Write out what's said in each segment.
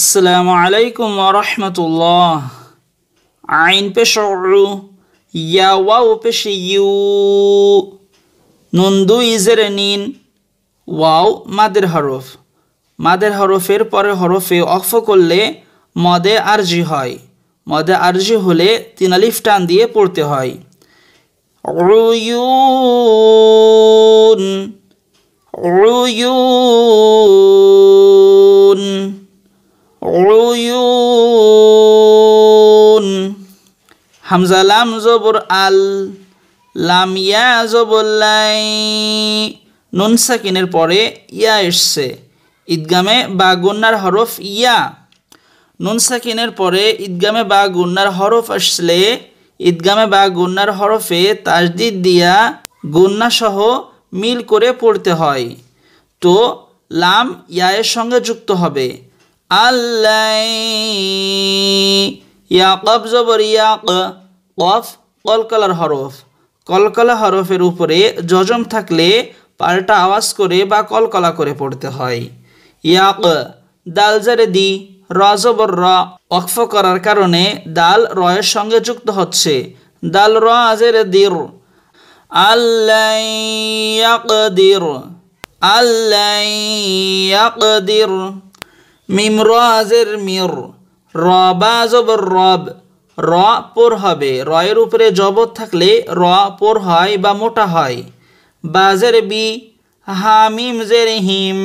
আসসালামু আলাইকুম রহমতুল্লাহ। আইন পেশরু ইয়া ওয়াও পেশে ইউ। নন্দু ইজের নিন। ওয়াও, মাদের হরফ। মাদের হরফের পরে হরফে অক্ফ করলে মদে আরজি হয়। মদে আরজি হলে তিন আলিফ টান দিয়ে পড়তে হয়। রুয়ুন রুয়ুন উয়ুন। হামজা লাম জবর আল, লাম ইয়া জবল্লাই নুন সাকিনের পরে ইয়া এসছে। ঈদগামে বা গুন্নার হরফ ইয়া। নুন সাকিনের পরে ঈদগামে বা গুন্নার হরফ আসলে ঈদগামে বা গুন্নার হরফে তাজদিদ দিয়া গুন্না সহ মিল করে পড়তে হয়। তো লাম ইয়ায়ের সঙ্গে যুক্ত হবে। আল্লাই ইয়া কব জবর ইয়া কফ কলকলার হরফ কলকলা হরফের উপরে জজম থাকলে পাল্টা আওয়াজ করে বা কলকলা করে পড়তে হয় ইয়াক দাল জারে দি র জবর র অক্ফ করার কারণে দাল রয়ের সঙ্গে যুক্ত হচ্ছে দাল র আজের দির আল্লাইয়াকদির আল্লাইয়াকদির মিম র আজের মির র বা জবর রব। র পোর হবে। রয়ের উপরে জবর থাকলে র পোর হয় বা মোটা হয়। বাজের বি, হা মিম জের হিম।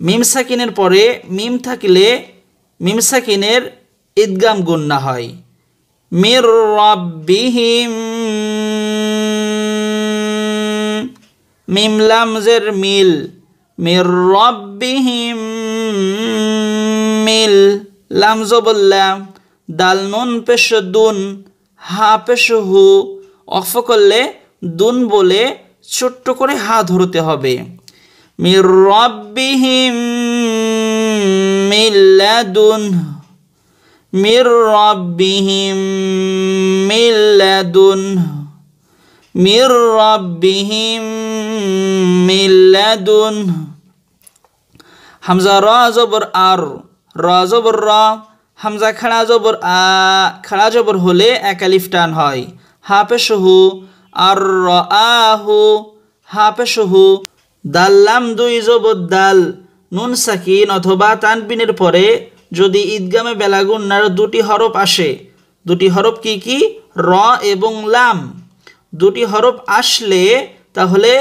মিম সাকিনের পরে মিম থাকলে মিম সাকিনের ঈদগাম গুন্না হয়। মির রব্বিহিম। মিমলাম জের মিল। মির রব্বিহিম মিল। লামজ বললাম দাল নুন পেশ দুন। হা পেশ হু। অফ করলে দুন বলে ছোট্ট করে হা ধরতে হবে। মির রব্বিহিম মিল্লাদুন মির রব্বিহিম মিল্লাদুন মির রব্বিহিম মিল্লাদুন হামজা র জবর আর, র জবর র, হামজা খাড়া জবর আ, খাড়া জবর হলে একালিফ টান হয়। হা পেশহু, আর র আহু হা পেশহু দাল্লাম দুই জবর দাল, নুন সাকিন অথবা তানবিনের পরে যদি ঈদগামে বেলাগুন্নার দুটি হরফ আসে, দুটি হরফ কি কি? র এবং লাম। দুটি হরফ আসলে তাহলে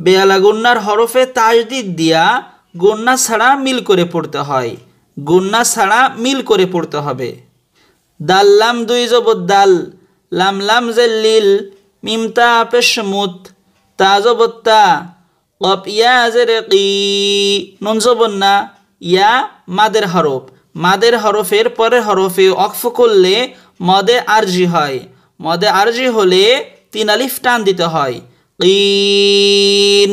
বেয়ালাগুন্নার হরফে তাজদিদ দিয়া গুন্না ছাড়া মিল করে পড়তে হয়। গুন্না ছাড়া মিল করে পড়তে হবে। দাল লাম দুই জবর দাল, লাম লাম জেল্লিল মিমতা পেশমুত তা জবত্তা কপ ইয়া জেরে কি, নুন জবন্না ইয়া মাদের হরফ। মাদের হরফের পরের হরফে অক্ফ করলে মদে আরজি হয়। মদে আরজি হলে তিন আলিফ টান দিতে হয়। কিন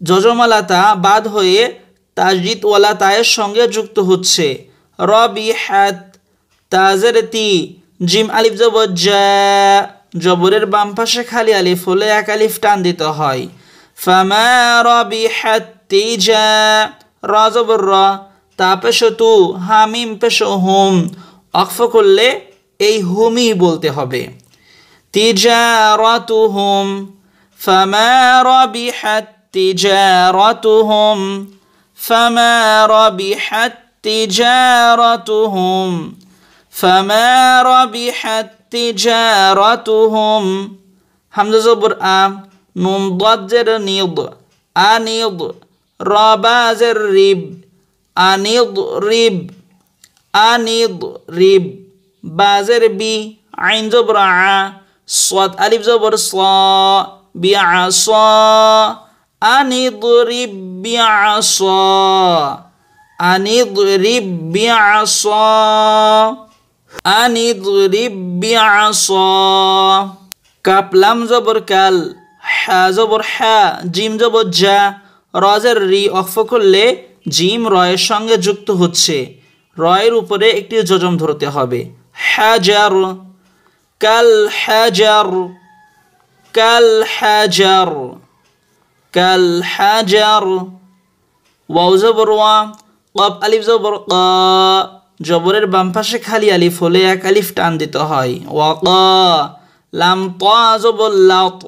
যজমালাতা বাদ হয়ে তাজিদ ওয়ালা তায়ের সঙ্গে যুক্ত হচ্ছে। র বি হাত তাজের তি জিম আলিফ জবর জা, জবরের বাম পাশে খালি আলিফ হলে এক আলিফ টান দিতে হয়। ফামা র বি হাত তিজা, র জবর র, তা পেশ তু, হামিম পেশ হুম, অক্ফ করলে এই হুমই বলতে হবে। তিজারাতুহুম ফামা تجارتهم فما ربحت تجارتهم فما ربحت تجارتهم. حمد زبر آم نون ضجر نيض أنيض ربا زر ريب أنيض ريب أنيض ريب. بازر بي عين زبر آ صوت ألف زبر صا بيع صا. আনিদ্রিব বিআসা আনিদ্রিব বিআসা আনিদ্রিব বিআসা। কাপলাম জবর কাল, হা জবর হা, জিম জবর যা রজের রি অক্ফ করলে জিম রয়ের সঙ্গে যুক্ত হচ্ছে। রয়ের উপরে একটি যজম ধরতে হবে। হাজার, কাল হাজার কাল হাজার। কাল হাজার ওয়াও জবর ওয়া কব আলিফ জবর ক জবরের বাম পাশে খালি আলিফ হলে এক আলিফ টান দিতে হয় ওয়া ক লাম ত জবর লাত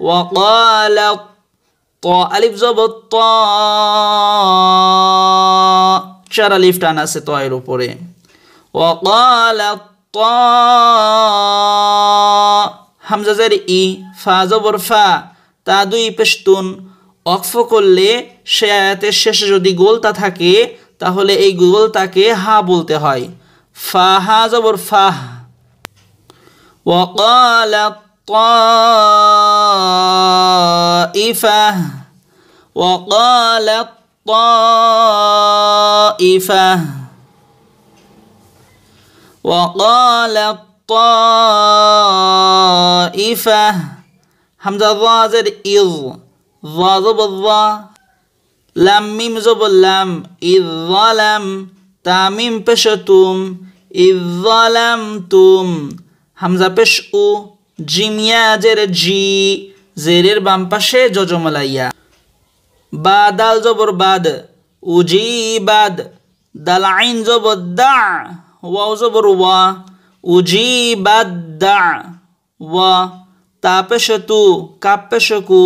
ওয়া ক লাত ত আলিফ জবর ত চার আলিফ টান আছে ত এর উপরে ওয়া ক লাত ত হামজা জারি ই ফা জবর ফা তা দুই পেশতুন অক্ফ করলে সে আয়াতের শেষে যদি গোলতা থাকে তাহলে এই গোলতাকে হা বলতে হয় ফা হা জবর ফাহ وقال الطائفة وقال الطائفة وقال الطائفة হামজা ওয়াজের ইজ ওয়া, লাম, মিম জবর লাম ইজ যালাম তামিম পেশ তুম ইজ তুম, হামজা পেশ উ জিমিয়া জের জি, জেরের বাম পাশে জজমলাইয়া বা দাল জবর বাদ উজি বাদ, দাল আইন জবর দা, ওয়াও জবর ওয়া উজি বাদ দা, ওয়া। তাপেশতু কাপেশকু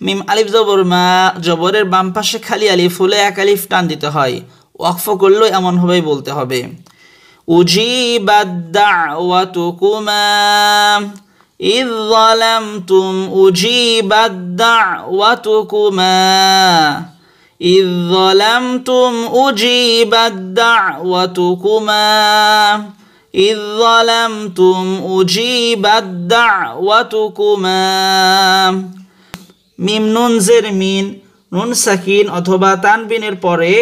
মিম আলিফ জবর মা জবরের বাম পাশে খালি আলিফ হলে এক আলিফ টান দিতে হয় ওয়াকফ করলেও এমনভাবেই বলতে হবে উজিবাদ দাওয়াতুকুমা إذ ظلمتم أجيبت دعوتكما إذ ظلمتم أجيبت دعوتكما إذ ظلمتم أجيبت دعوتكما মিম নুন জের মিন নুন সাকিন অথবা তানবিনের পরে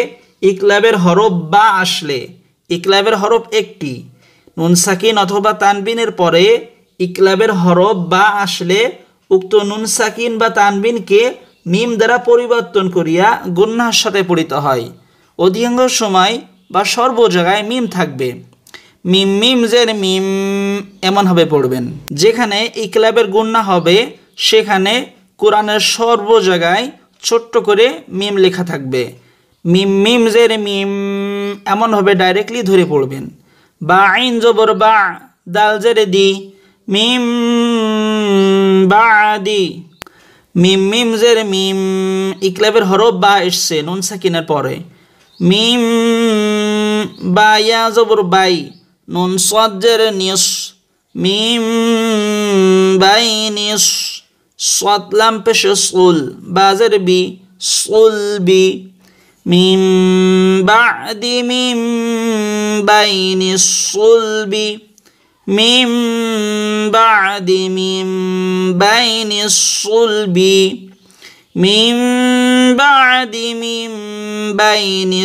ইকলাবের হরফ বা আসলে ইকলাবের হরফ একটি নুন সাকিন অথবা তানবিনের পরে ইকলাবের হরফ বা আসলে উক্ত নুন সাকিন বা তানবিনকে মিম দ্বারা পরিবর্তন করিয়া গুন্নার সাথে পড়িতে হয় অধিকাংশ সময় বা সর্ব জায়গায় মিম থাকবে মিম মিম জের মিম এমনভাবে পড়বেন। যেখানে ইকলাবের গুন্না হবে, সেখানে কোরআনের সর্ব জায়গায় ছোট্ট করে মিম লেখা থাকবে। মিম মিম জের মিম এমনভাবে ডাইরেক্টলি ধরে পড়বেন। বা আইন জবর বা দাল জেরে দি, মিম বা দি। মিম মিম জের মিম ইকলাবের হরফ বা এসছে, নুন সাকিনের পরে। মিম বা ইয়া জবর বাই। নুন সজ্জের নিস মিম বাই নিস সতলাম পেশ সুল বাজের বি সুল বি মিম বাদি মিম বাইনি সুলবি মিম বাদি মিম বাইনি সুলবি মিম বাদি মিম বাইনি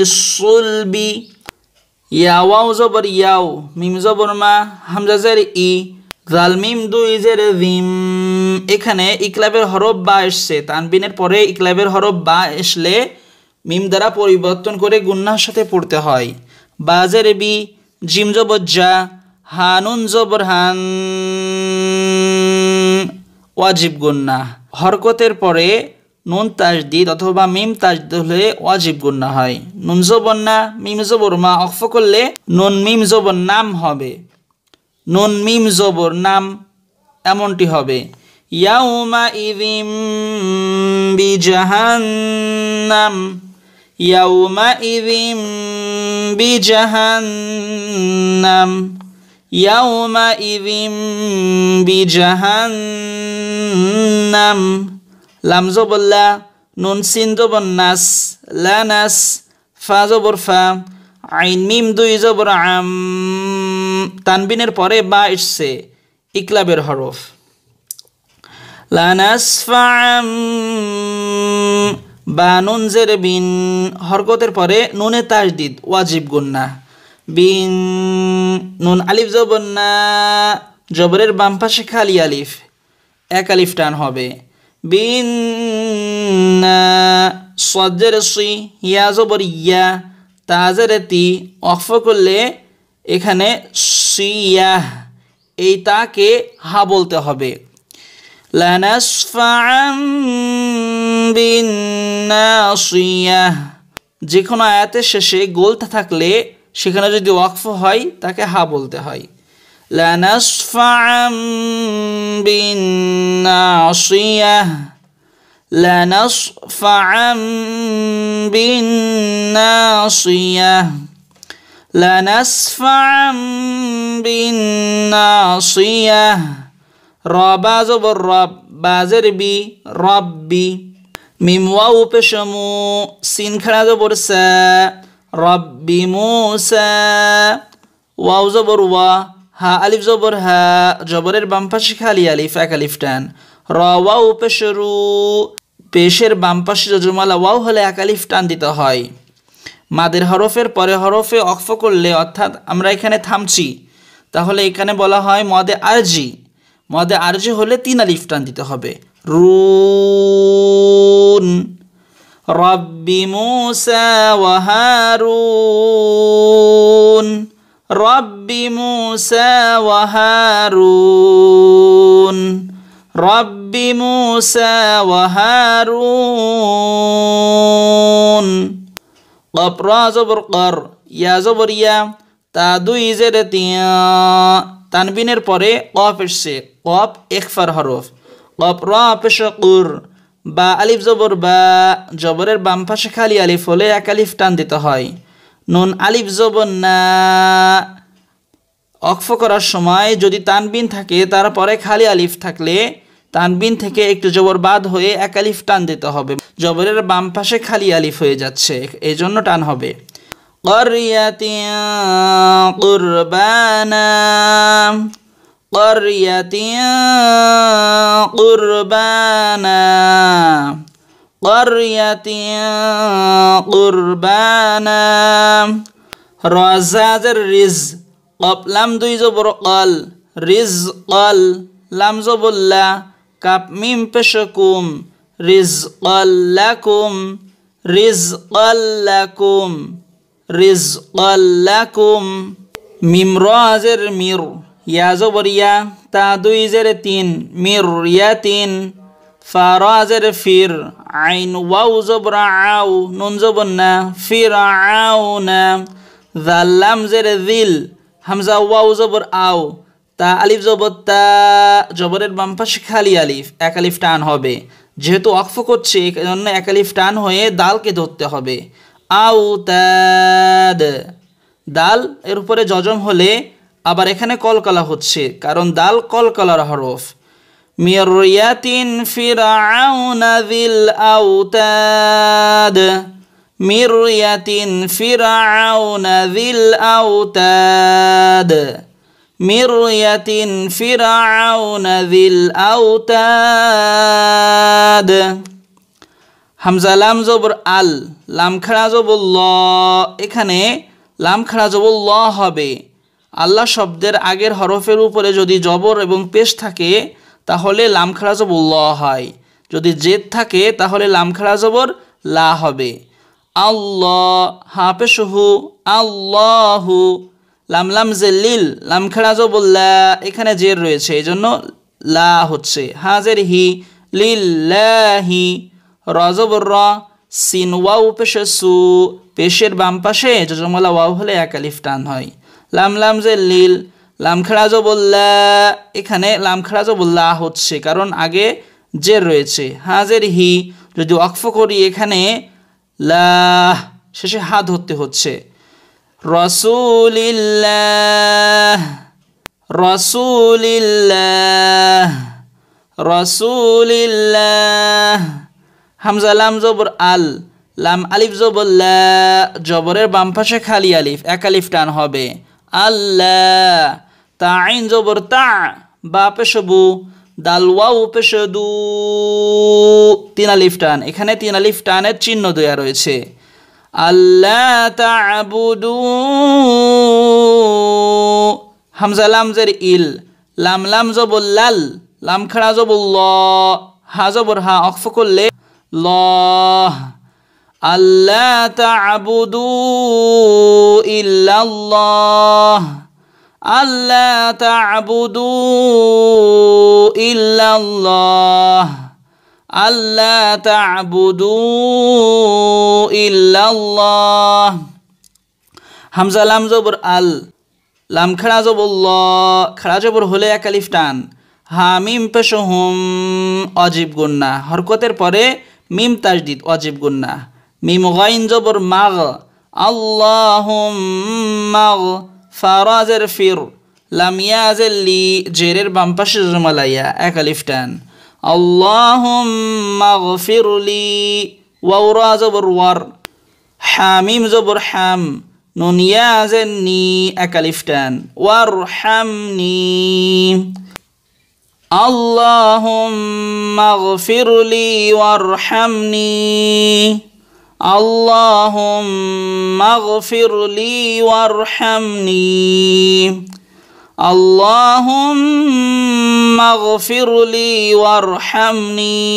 ইয়াও জবর ইয়াও মিম জবর মা হামজা জের ই জাল মিম দুই জের জিম এখানে ইকলাবের হরফ বা এসছে তানবিনের পরে ইকলাবের হরফ বা এসলে মিম দ্বারা পরিবর্তন করে গুন্নার সাথে পড়তে হয় বাজের বি জিম জবর যা হানুন জবর হান ওয়াজিব গুন্না হরকতের পরে নুন তাজদিদ অথবা মিম তাজদিদ হলে ওয়াজিব গুন্না হয়। নুন জবর না, মিম জবর মা অক্ফ করলে নুন মিম জবর নাম হবে। নুন মিম জবর নাম এমনটি হবে। ইয়াউমা ইদিম বিজাহান্নাম। ইয়াউমা ইদিম বিজাহান্নাম। ইয়াউমা ইদিম বিজাহান্নাম। লাম জবল্লা নুন সিন জবর নাস লা নাস ফা জবর ফা, আইন মিম দুই জবর আম। তানবিনের পরে বা এসছে ইকলাবের হরফ। লানাসফাম বা নুন জের বিন। হরকতের পরে নুনে তাজদিদ, ওয়াজিব গুন্না। বিন, নুন আলিফ জবন্না জবরের বাম পাশে খালি আলিফ। এক আলিফ টান হবে। বিন সজ্জের সি ইয়া জবর ইয়া তাজের অফ করলে এখানে সিয়াহ, এই তাকে হা বলতে হবে। যে কোনো আয়াতের শেষে গোলতা থাকলে সেখানে যদি ওয়াকফ হয় তাকে হা বলতে হয়। لنصفعا بالناصية. لنصفعا بالناصية. لنصفعا بالناصية. رابع زبر رب بازر بي ربي. ميم واو بشمو سين كنا زبر ربي موسى. واو زبر وا. হা আলিফ জবর, হা জবরের বাম পাশে খালি আলিফ, এক আলিফ টান। র, ওয়াও পেশরু, পেশের বাম পাশে যজমালা, ওয়াও হলে এক আলিফ টান দিতে হয়। মাদের হরফের পরে হরফে অক্ফ করলে, অর্থাৎ আমরা এখানে থামছি। তাহলে এখানে বলা হয় মদে আরজি। মদে আরজি হলে তিন আলিফ টান দিতে হবে। রুন। রব্বি মুসা ওয়াহারুন রব্বি মুসা ওয়াহারুন রব্বি মুসা ওয়াহারুন قب را زبر قر ইয়া জবর ইয়া তা দুই জের তিয়া তানবিনের পরে কফ এসছে কফ একফার হরফ কফ র পেশ কুর বা আলিফ জবর বা জবরের বাম পাশে খালি আলিফ হলে এক আলিফ টান দিতে হয় নুন আলিফ জবর না অক্ফ করার সময় যদি তানবিন থাকে তারপরে খালি আলিফ থাকলে তানবিন থেকে একটু জবর বাদ হয়ে এক আলিফ টান দিতে হবে জবরের বাম পাশে খালি আলিফ হয়ে যাচ্ছে এই জন্য টান হবে قرية قربانا قرية قربانا قرية قربانا رزاز الرز قبل لم دوي زبر قل رزقل لم زبلا كاب ميم بشكم رزقل لكم رزقل لكم رزقل لكم ميم رازر مير يا زبريا تا دوي زر تين مير يا تين فرازر فير আইন ওয়াউ জবর আউ নুন জবর না, ফির আউ না। জাল্লাম জের দিল, হামজা ওয়াউ জবর আউ তা আলিফ জবর, তা জবরের বাম পাশে খালি আলিফ, এক আলিফ টান হবে। যেহেতু অক্ফ করছে জন্য এক আলিফ টান হয়ে দালকে ধরতে হবে। আউ তাদ দাল এর উপরে জজম হলে আবার এখানে কলকলা হচ্ছে, কারণ দাল কলকলার হরফ। মিরিয়াতিন ফিরাউনা যিল আউতাদ। মিরিয়াতিন ফিরাউনা যিল আউতাদ। মিরিয়াতিন ফিরাউনা যিল আউতাদ। হামজা লাম জবর আল, লাম খাড়া ল, এখানে লাম খাড়া জবর ল হবে। আল্লাহ শব্দের আগের হরফের উপরে যদি জবর এবং পেশ থাকে তাহলে লাম ল হয়। যদি জেদ থাকে, তাহলে লাম জবর লা হবে। আল্লাহ হা পেশহু আল্লাহু লাম লাম লিল লাম জবুল্লা এখানে জের রয়েছে এই জন্য লা হচ্ছে। হাজের হি, লিল্লাহি রজবর র, সিন ওয়াও পেশে সু, পেশের বাম পাশে, যজমলা ওয়াও হলে এক আলিফ টান হয়। লাম লাম যে লিল লাম খাড়া জবুল্লা এখানে লাম খাড়া জবুল্লা হচ্ছে। কারণ আগে জের রয়েছে। হাজের হি, যদি অক্ফ করি এখানে লা শেষে হা ধরতে হচ্ছে। রসুলিল্লাহ রসুলিল্লাহ রসুলিল্লাহ। হামজা লাম জবর আল, লাম আলিফ জবল্লা জবরের বাম পাশে খালি আলিফ, এক আলিফ টান হবে। আল্লাহ। তা আইন জবর তা, বা পেশবু, দাল ওয়াও পেশ দু তিন আলিফ টান, এখানে তিন আলিফ টানের চিহ্ন দেওয়া রয়েছে। আল্লাহ তাবুদু। হামজা লামজের ইল, লাম লাম জবর লাল, লাম খাড়া জবর ল, হা জবর হা অক্ফ করলে ল। আল্লাহ তাবুদু ইল্লাল্লাহ। আল্লাহ তাবুদু ইল্লাল্লাহ। আল্লাহ তাবুদু ইল্লাল্লাহ। হামজা লাম জবর আল, লাম খাড়া জবর ল, খাড়া জবর হলে এক আলিফ টান। হা মিম পেশ হুম অজীব গুন্না। হরকতের পরে মিম তাজদিদ অজীব গুন্না। মিম গাইন জবর মাগ, আল্লাহুম মাগ। فارازر فر لم يازل لي جرير بمبشر ملايا أكلفتان اللهم اغفر لي وورا زبر ور حاميم زبر حام نون يازني أكلفتان وارحمني اللهم اغفر لي وارحمني اللهم اغفر لي وارحمني اللهم اغفر لي وارحمني